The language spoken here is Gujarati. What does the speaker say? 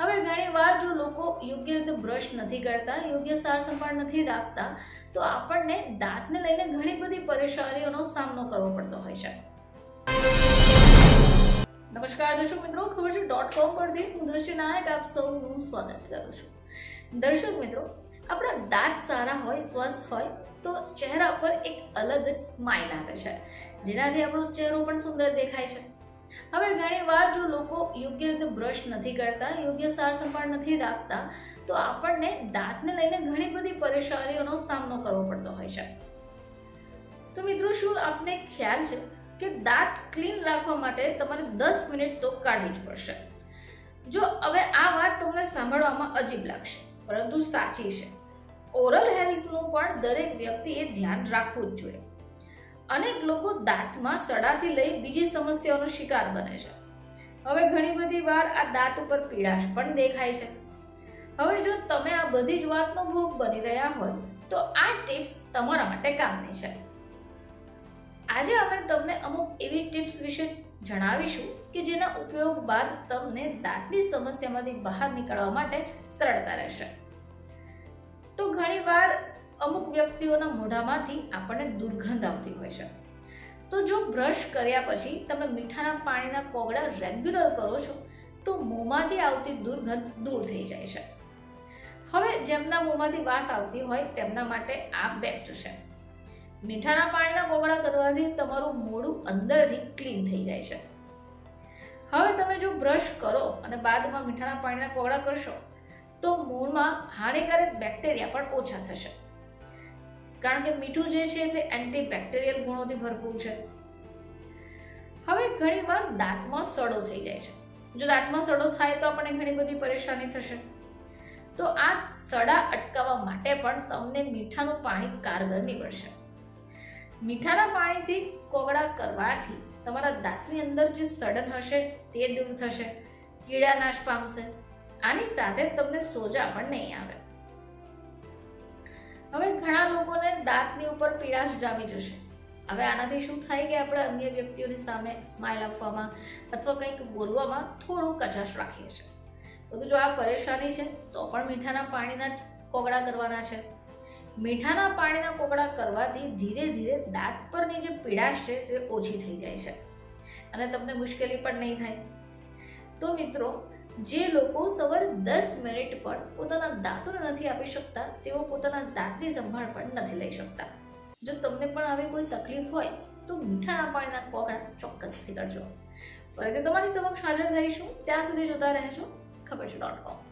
હવે ઘણીવાર જો લોકો યોગ્ય રીતે બ્રશ નથી કરતા, યોગ્ય સાર સંભાળ નથી રાખતા, તો આપણને દાંતને લઈને ઘણી બધી પરેશાનીઓનો સામનો કરવો પડતો હોય છે. નમસ્કાર દર્શક મિત્રો, ખબર છે ડોટ કોમ પરથી હું દ્રશ્ય નાયક, આપ સૌનું સ્વાગત કરું છું. દર્શક મિત્રો, આપણા દાંત સારા હોય, સ્વસ્થ હોય, તો ચહેરા પર એક અલગ જ સ્માઇલ આવે છે. જેનાથી આપણો ચહેરો પણ સુંદર દેખાય છે. હવે ઘણીવાર જો લોકો યોગ્ય રીતે બ્રશ નથી કરતા, યોગ્ય સાર સંભાળ નથી રાખતા, તો આપણને દાંતને લઈને ઘણી બધી પરેશાનીઓનો સામનો કરવો પડતો હોય છે. તો મિત્રો, શું આપને ખ્યાલ છે કે દાંત ક્લીન રાખવા માટે તમારે દસ મિનિટ તો કાઢવી જ પડશે? જો હવે આ વાત તમને સાંભળવામાં અજીબ લાગશે, પરંતુ સાચી છે. ઓરલ હેલ્થનું પણ દરેક વ્યક્તિએ ધ્યાન રાખવું જ જોઈએ. અનેક લોકો દાંતમાં સડાથી લઈ બીજી સમસ્યાઓનો શિકાર બને છે. હવે ઘણી બધી વાર આ દાંત ઉપર પીડાશ પણ દેખાય છે. હવે જો તમે આ બધી જ વાતનો ભોગ બની રહ્યા હોય, તો આ ટિપ્સ તમારા માટે કામની છે. આજે અમે તમને અમુક એવી ટિપ્સ વિશે જણાવીશું કે જેના ઉપયોગ બાદ તમને દાંતની સમસ્યામાંથી બહાર નીકળવા માટે સરળતા રહેશે. તો ઘણીવાર અમુક વ્યક્તિઓના મોઢામાંથી આપણને દુર્ગંધ આવતી હોય છે. તો જો બ્રશ કર્યા પછી તમે મીઠાના પાણીના કોગળા રેગ્યુલર કરો છો, તો મોંમાંથી આવતી દુર્ગંધ દૂર થઈ જાય છે. હવે જેમના મોંમાંથી વાસ આવતી હોય તેમના માટે આ બેસ્ટ છે. મીઠાના પાણીના કોગળા કરવાથી તમારું મોઢું અંદરથી ક્લીન થઈ જાય છે. હવે તમે જો બ્રશ કરો અને બાદમાં મીઠાના પાણીના કોગળા કરશો, તો મૂળમાં હાનિકારક બેક્ટેરિયા પણ ઓછા થશે. કારણ કે મીઠું જે છે તે એન્ટીબેક્ટેરિયલ ગુણોથી ભરપૂર છે. હવે ઘણીવાર દાંતમાં સડો થઈ જાય છે. જો દાંતમાં સડો થાય તો આપણને ઘણી બધી પરેશાની થશે. તો આ સડા અટકાવવા માટે પણ તમને મીઠાનું પાણી કારગર નીવડશે. મીઠાના પાણીથી કોગળા કરવાથી તમારા દાંતની અંદર જે સડન હશે તે દૂર થશે, કીડા નાશ પામશે. આની સાથે તમને સોજા પણ નહીં આવે. હવે ઘણા દાંતની ઉપર પીળાશ જામી જશે. હવે આનાથી શું થાય કે આપણે અન્ય વ્યક્તિઓની સામે સ્માઇલ આપવામાં અથવા કંઈક બોલવામાં થોડું કચાશ રાખીએ છીએ. બધું જો આ પરેશાની છે, તો પણ મીઠાના પાણીના જ કોગળા કરવાના છે. મીઠાના પાણીના કોગળા કરવાથી ધીરે ધીરે દાંત પરની જે પીડાશ છે તે ઓછી થઈ જાય છે. અને તમને મુશ્કેલી પણ નહીં થાય. તો મિત્રો જે લોકો સવારે દસ મિનિટ પણ પોતાના દાંતોને નથી આપી શકતા, તેઓ પોતાના દાંતની સંભાળ પણ નથી લઈ શકતા. જો તમને પણ આવી કોઈ તકલીફ હોય, તો મીઠાના પાણીના કોગળા ચોક્કસથી કરજો. ફરીથી તમારી સમક્ષ હાજર થઈશું ત્યાં સુધી જોતા રહેજો, ખબર છે ડોટ કોમ